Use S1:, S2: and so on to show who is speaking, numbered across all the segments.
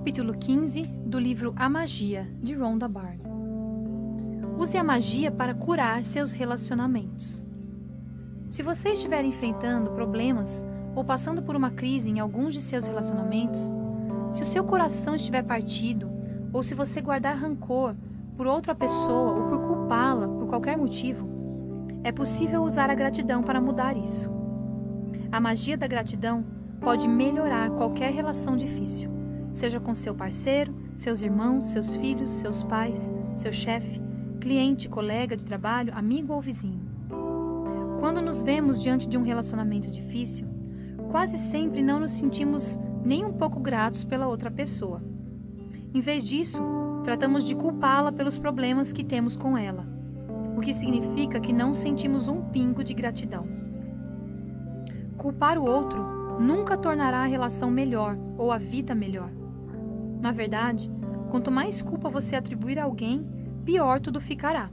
S1: capítulo 15 do livro A Magia, de Rhonda Byrne. Use a magia para curar seus relacionamentos. Se você estiver enfrentando problemas ou passando por uma crise em alguns de seus relacionamentos, se o seu coração estiver partido ou se você guardar rancor por outra pessoa ou por culpá-la por qualquer motivo, é possível usar a gratidão para mudar isso. A magia da gratidão pode melhorar qualquer relação difícil, seja com seu parceiro, seus irmãos, seus filhos, seus pais, seu chefe, cliente, colega de trabalho, amigo ou vizinho. Quando nos vemos diante de um relacionamento difícil, quase sempre não nos sentimos nem um pouco gratos pela outra pessoa. Em vez disso, tratamos de culpá-la pelos problemas que temos com ela, o que significa que não sentimos um pingo de gratidão. Culpar o outro nunca tornará a relação melhor ou a vida melhor. Na verdade, quanto mais culpa você atribuir a alguém, pior tudo ficará.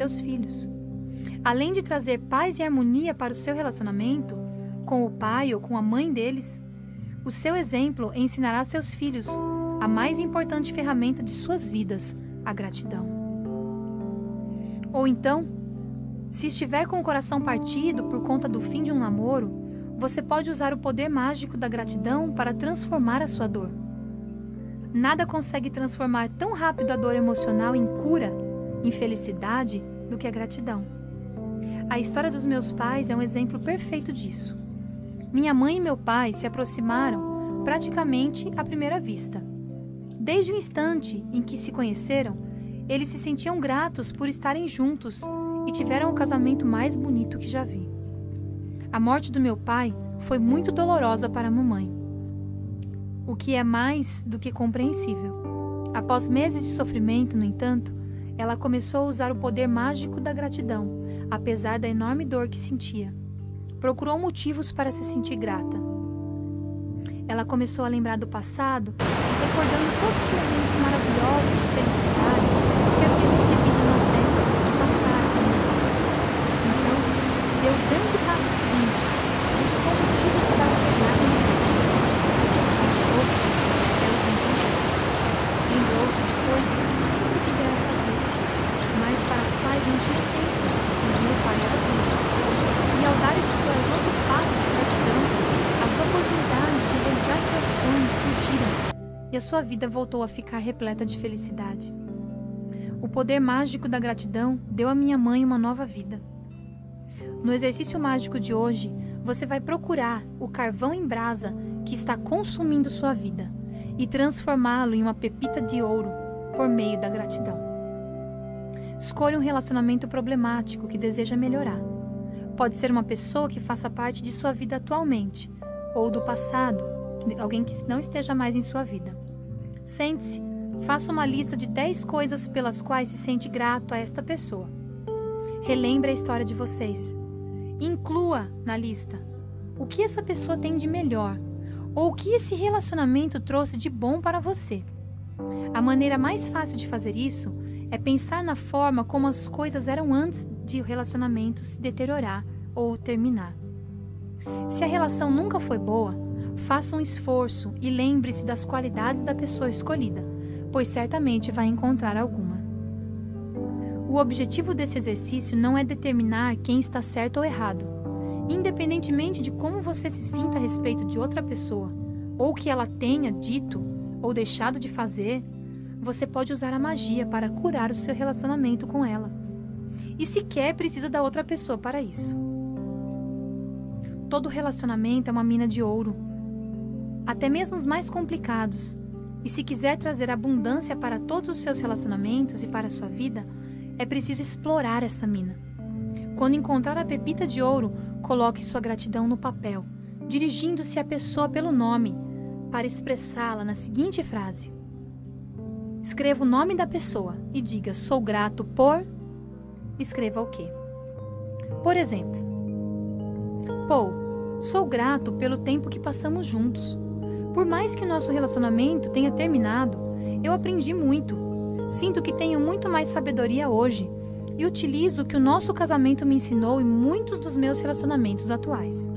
S1: Seus filhos. Além de trazer paz e harmonia para o seu relacionamento com o pai ou com a mãe deles, o seu exemplo ensinará seus filhos a mais importante ferramenta de suas vidas, a gratidão. Ou então, se estiver com o coração partido por conta do fim de um namoro, você pode usar o poder mágico da gratidão para transformar a sua dor. Nada consegue transformar tão rápido a dor emocional em cura infelicidade do que a gratidão. A história dos meus pais é um exemplo perfeito disso. Minha mãe e meu pai se aproximaram praticamente à primeira vista. Desde o instante em que se conheceram, eles se sentiam gratos por estarem juntos e tiveram o casamento mais bonito que já vi. A morte do meu pai foi muito dolorosa para a mamãe, o que é mais do que compreensível. Após meses de sofrimento, no entanto, ela começou a usar o poder mágico da gratidão, apesar da enorme dor que sentia. Procurou motivos para se sentir grata. Ela começou a lembrar do passado, recordando todos os momentos maravilhosos de felicidade que havia recebido nas décadas que passaram. Então, deu o grande passo seguinte, buscou motivos para ser grata no Aos poucos, ela se encontrou. Lembrou-se de coisas que sempre quisera fazer, mas para as quais não tinha tempo, e meu pai era vivo. E ao dar esse corajoso passo de gratidão, as oportunidades de realizar seus sonhos surgiram e a sua vida voltou a ficar repleta de felicidade. O poder mágico da gratidão deu à minha mãe uma nova vida. No exercício mágico de hoje, você vai procurar o carvão em brasa que está consumindo sua vida e transformá-lo em uma pepita de ouro por meio da gratidão. Escolha um relacionamento problemático que deseja melhorar. Pode ser uma pessoa que faça parte de sua vida atualmente, ou do passado, alguém que não esteja mais em sua vida. Sente-se, faça uma lista de 10 coisas pelas quais se sente grato a esta pessoa. Relembre a história de vocês. Inclua na lista o que essa pessoa tem de melhor ou o que esse relacionamento trouxe de bom para você. A maneira mais fácil de fazer isso é pensar na forma como as coisas eram antes de o relacionamento se deteriorar ou terminar. Se a relação nunca foi boa, faça um esforço e lembre-se das qualidades da pessoa escolhida, pois certamente vai encontrar alguma. O objetivo desse exercício não é determinar quem está certo ou errado. Independentemente de como você se sinta a respeito de outra pessoa ou que ela tenha dito, ou deixado de fazer, você pode usar a magia para curar o seu relacionamento com ela. E sequer precisa da outra pessoa para isso. Todo relacionamento é uma mina de ouro, até mesmo os mais complicados. E se quiser trazer abundância para todos os seus relacionamentos e para a sua vida, é preciso explorar essa mina. Quando encontrar a pepita de ouro, coloque sua gratidão no papel, dirigindo-se à pessoa pelo nome, para expressá-la na seguinte frase: Escreva o nome da pessoa e diga: Sou grato por. Escreva o quê? Por exemplo, Paul, sou grato pelo tempo que passamos juntos. Por mais que o nosso relacionamento tenha terminado, eu aprendi muito. Sinto que tenho muito mais sabedoria hoje e utilizo o que o nosso casamento me ensinou em muitos dos meus relacionamentos atuais.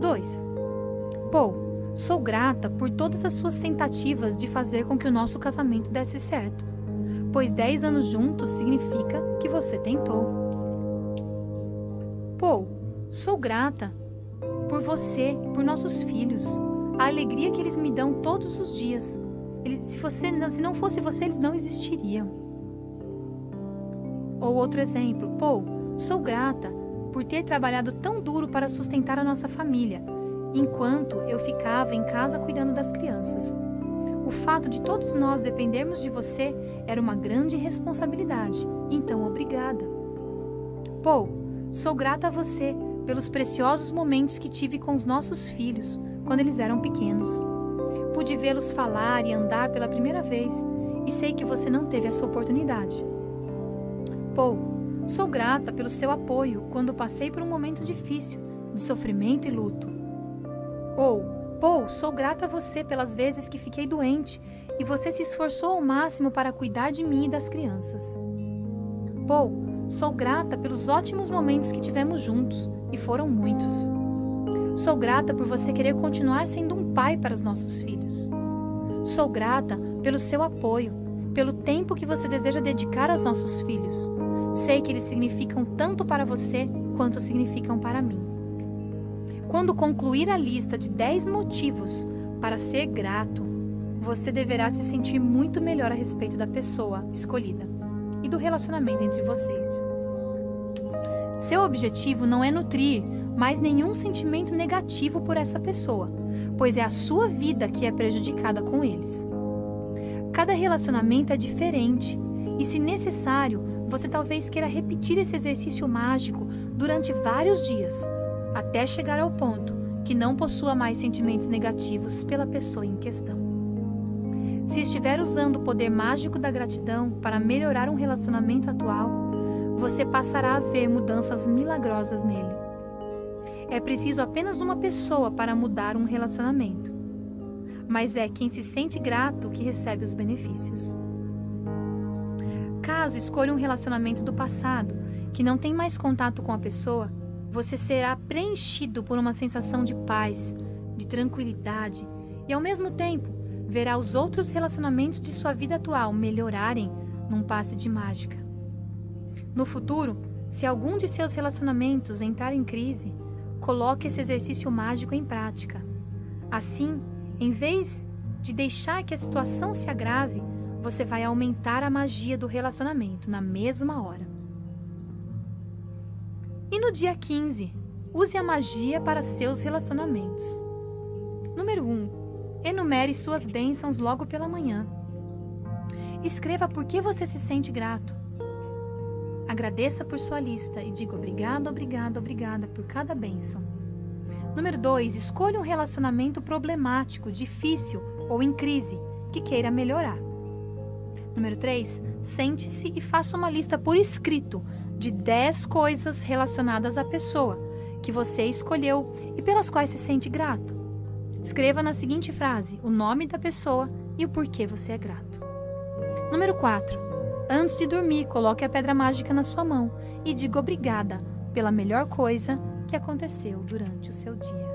S1: 2. Paul, sou grata por todas as suas tentativas de fazer com que o nosso casamento desse certo, pois 10 anos juntos significa que você tentou. Paul, sou grata por você, por nossos filhos, a alegria que eles me dão todos os dias. Eles, se, você, se não fosse você, eles não existiriam. Ou outro exemplo, Paul, sou grata por ter trabalhado tão duro para sustentar a nossa família, enquanto eu ficava em casa cuidando das crianças. O fato de todos nós dependermos de você era uma grande responsabilidade, então obrigada. Paul, sou grata a você pelos preciosos momentos que tive com os nossos filhos, quando eles eram pequenos. Pude vê-los falar e andar pela primeira vez e sei que você não teve essa oportunidade. Paul, sou grata pelo seu apoio quando passei por um momento difícil de sofrimento e luto. Ou, Paul, sou grata a você pelas vezes que fiquei doente e você se esforçou ao máximo para cuidar de mim e das crianças. Paul, sou grata pelos ótimos momentos que tivemos juntos e foram muitos. Sou grata por você querer continuar sendo um pai para os nossos filhos. Sou grata pelo seu apoio, pelo tempo que você deseja dedicar aos nossos filhos. Sei que eles significam tanto para você quanto significam para mim. Quando concluir a lista de 10 motivos para ser grato, você deverá se sentir muito melhor a respeito da pessoa escolhida e do relacionamento entre vocês. Seu objetivo não é nutrir mais nenhum sentimento negativo por essa pessoa, pois é a sua vida que é prejudicada com eles. Cada relacionamento é diferente e, se necessário, você talvez queira repetir esse exercício mágico durante vários dias, até chegar ao ponto que não possua mais sentimentos negativos pela pessoa em questão. Se estiver usando o poder mágico da gratidão para melhorar um relacionamento atual, você passará a ver mudanças milagrosas nele. É preciso apenas uma pessoa para mudar um relacionamento. Mas é quem se sente grato que recebe os benefícios. Caso escolha um relacionamento do passado, que não tem mais contato com a pessoa, você será preenchido por uma sensação de paz, de tranquilidade e, ao mesmo tempo, verá os outros relacionamentos de sua vida atual melhorarem num passe de mágica. No futuro, se algum de seus relacionamentos entrar em crise, Coloque esse exercício mágico em prática. Assim, em vez de deixar que a situação se agrave, você vai aumentar a magia do relacionamento na mesma hora. E no dia 15, use a magia para seus relacionamentos. Número 1. Enumere suas bênçãos logo pela manhã. Escreva por que você se sente grato. Agradeça por sua lista e diga obrigado, obrigado, obrigada por cada bênção. Número 2. Escolha um relacionamento problemático, difícil ou em crise que queira melhorar. Número 3. Sente-se e faça uma lista por escrito de 10 coisas relacionadas à pessoa que você escolheu e pelas quais se sente grato. Escreva na seguinte frase o nome da pessoa e o porquê você é grato. Número 4. Antes de dormir, coloque a pedra mágica na sua mão e diga obrigada pela melhor coisa que aconteceu durante o seu dia.